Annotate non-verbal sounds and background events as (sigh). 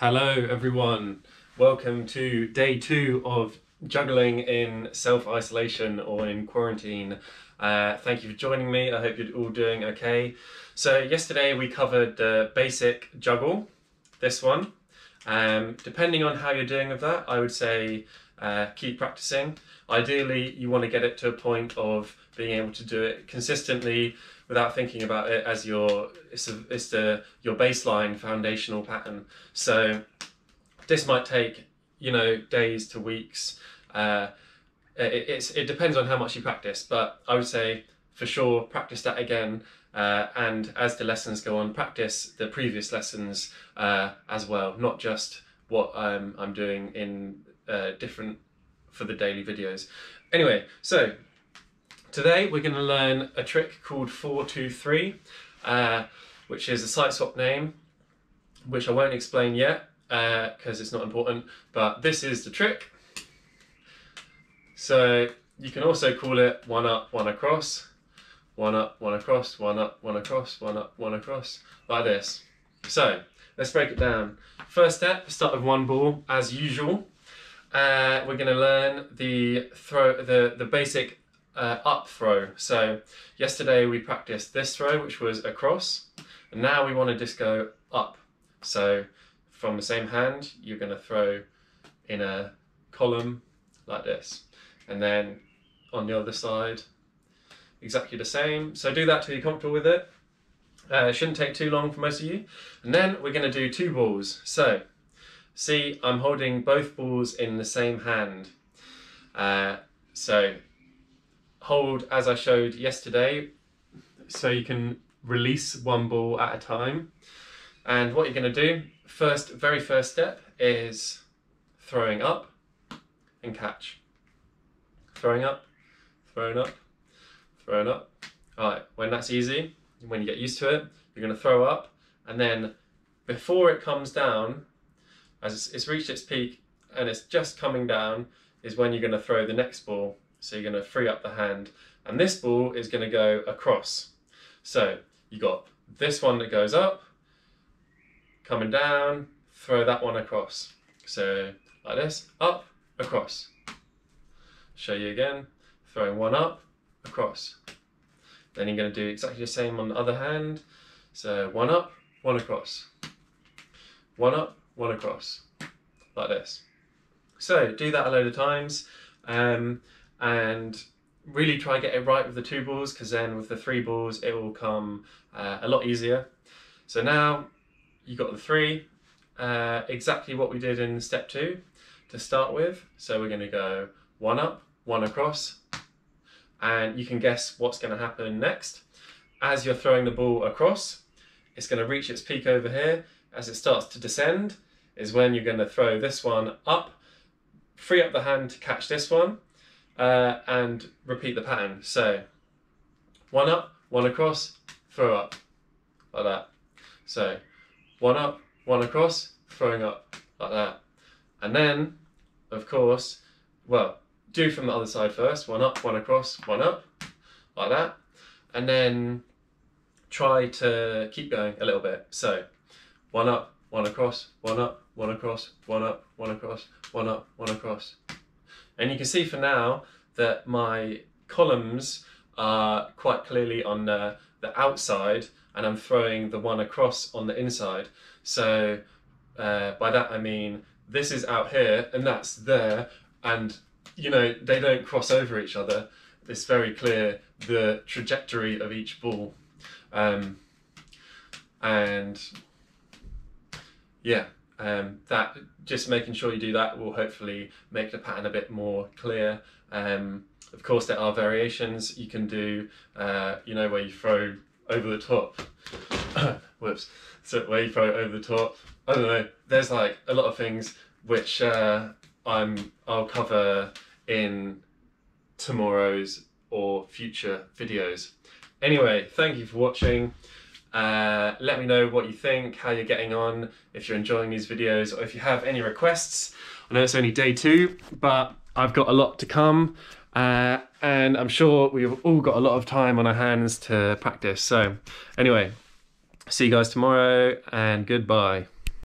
Hello, everyone. Welcome to day two of juggling in self isolation or in quarantine. Uh, thank you for joining me. I hope you're all doing okay. So, yesterday we covered the basic juggle, this one. Um, depending on how you're doing with that, I would say uh, keep practicing. Ideally, you want to get it to a point of being able to do it consistently without thinking about it as your it's, a, it's the your baseline foundational pattern. So this might take you know days to weeks. Uh, it, it's it depends on how much you practice, but I would say for sure practice that again. Uh, and as the lessons go on, practice the previous lessons uh, as well, not just what um, I'm doing in uh, different for the daily videos. Anyway, so today we're going to learn a trick called 423, uh, which is a site swap name, which I won't explain yet because uh, it's not important, but this is the trick. So you can also call it one up, one across, one up, one across, one up, one across, one up, one across, like this. So let's break it down. First step, start with one ball as usual. Uh, we're going to learn the throw, the the basic uh, up throw. So yesterday we practiced this throw, which was across, and now we want to just go up. So from the same hand, you're going to throw in a column like this, and then on the other side, exactly the same. So do that till you're comfortable with it. Uh, it shouldn't take too long for most of you. And then we're going to do two balls. So See, I'm holding both balls in the same hand. Uh, so hold as I showed yesterday, so you can release one ball at a time. And what you're going to do, first, very first step is throwing up and catch. Throwing up, throwing up, throwing up. All right, when that's easy, when you get used to it, you're going to throw up and then before it comes down, as it's reached its peak and it's just coming down is when you're going to throw the next ball. So you're going to free up the hand and this ball is going to go across. So you got this one that goes up, coming down, throw that one across. So like this, up, across. Show you again, throwing one up, across. Then you're going to do exactly the same on the other hand. So one up, one across. One up, one across, like this. So do that a load of times um, and really try to get it right with the two balls because then with the three balls it will come uh, a lot easier. So now you got the three, uh, exactly what we did in step two to start with. So we're going to go one up, one across, and you can guess what's going to happen next. As you're throwing the ball across, it's going to reach its peak over here as it starts to descend is when you're going to throw this one up, free up the hand to catch this one, uh, and repeat the pattern. So one up, one across, throw up, like that. So one up, one across, throwing up, like that. And then, of course, well, do from the other side first, one up, one across, one up, like that. And then try to keep going a little bit. So one up, one across, one up, one across, one up, one across, one up, one across. And you can see for now that my columns are quite clearly on the, the outside and I'm throwing the one across on the inside. So uh, by that I mean this is out here and that's there and you know they don't cross over each other. It's very clear the trajectory of each ball. Um, and yeah, um, that just making sure you do that will hopefully make the pattern a bit more clear. Um, of course, there are variations you can do. Uh, you know where you throw over the top. (coughs) Whoops. So where you throw over the top. I don't know. There's like a lot of things which uh, I'm I'll cover in tomorrow's or future videos. Anyway, thank you for watching. Uh, let me know what you think, how you're getting on, if you're enjoying these videos, or if you have any requests. I know it's only day two, but I've got a lot to come. Uh, and I'm sure we've all got a lot of time on our hands to practice. So, anyway, see you guys tomorrow and goodbye.